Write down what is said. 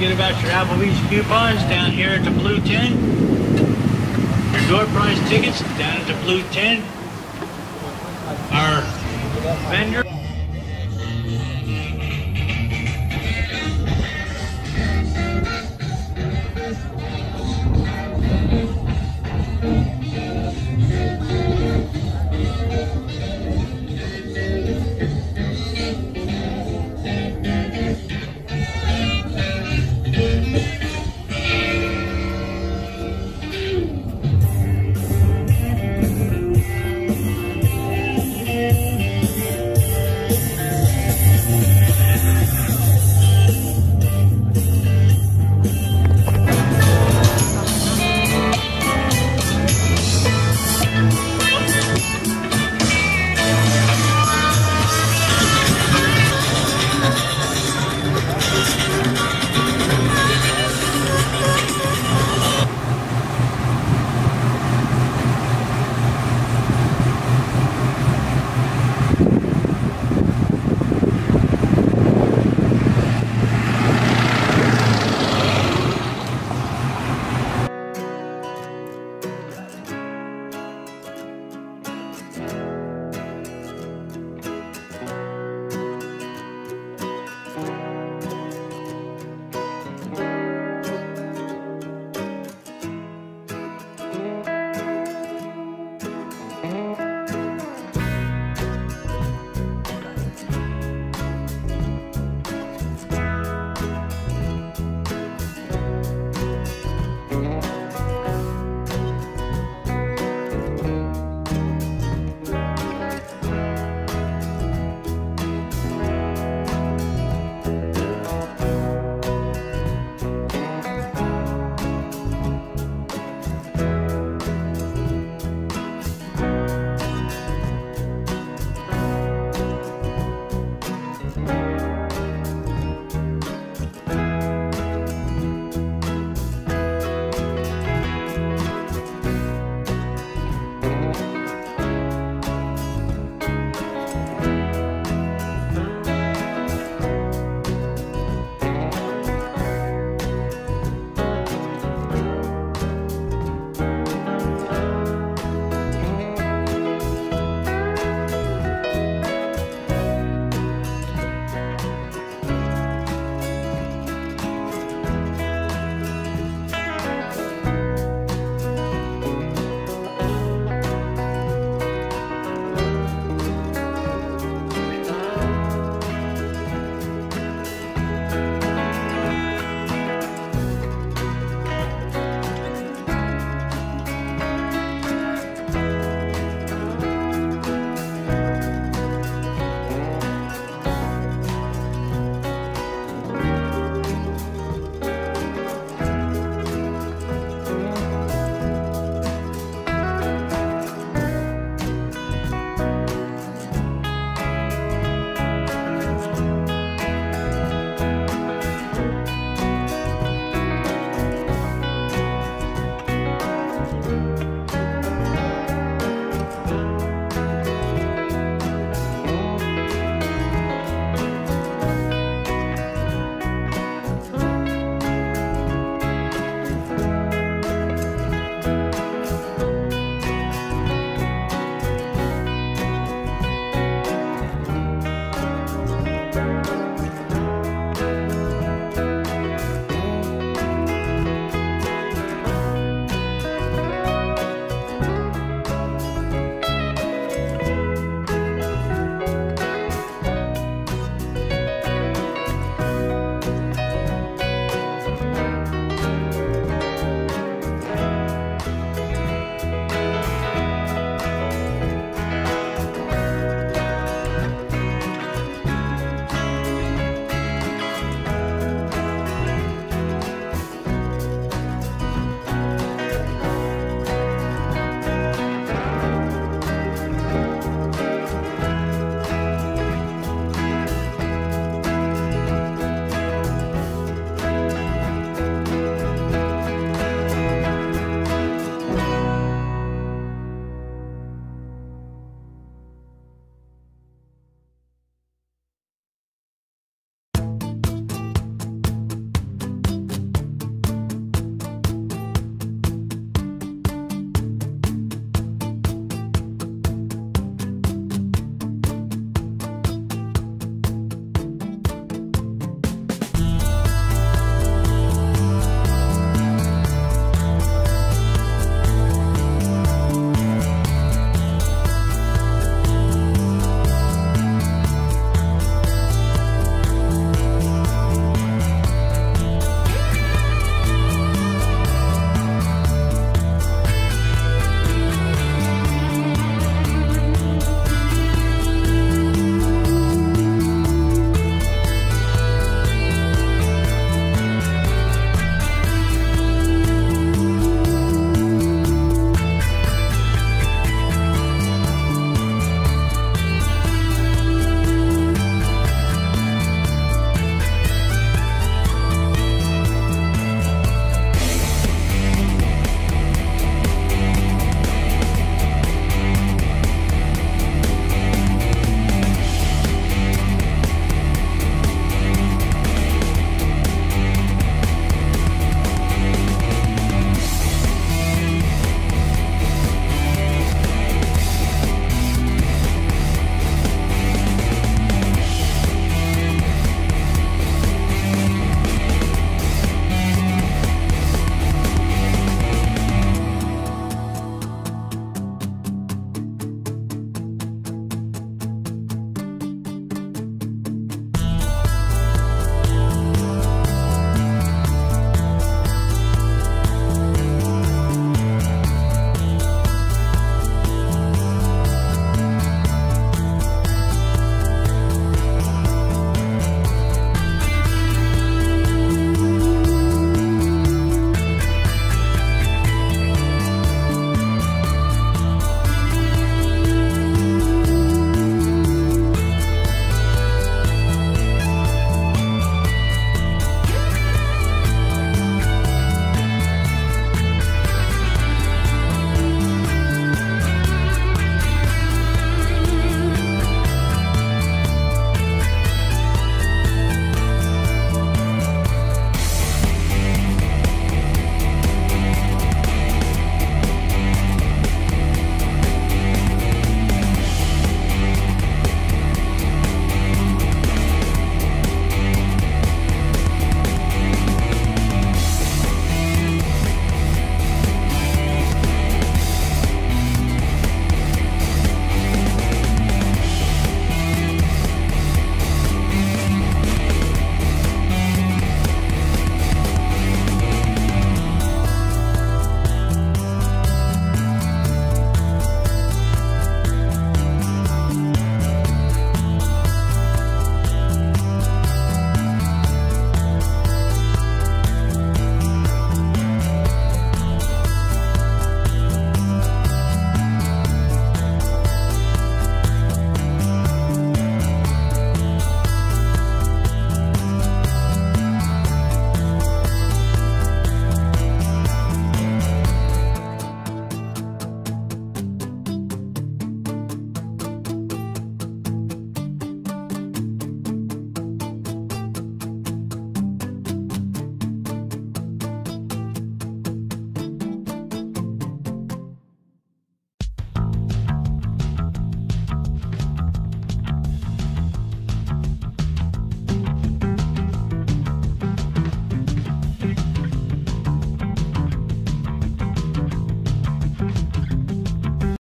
forget about your Applebee's coupons down here at the Blue Tent. Your door prize tickets down at the Blue Tent. Our vendor.